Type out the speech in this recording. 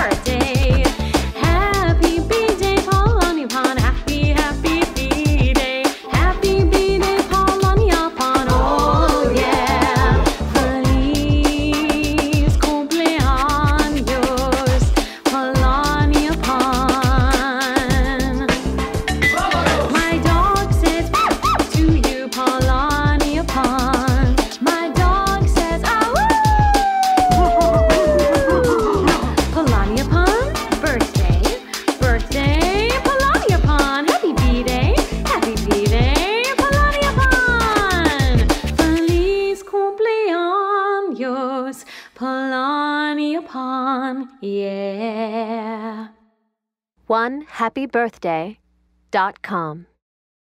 Yeah. yours, Polani upon, yeah. One happy birthday dot com.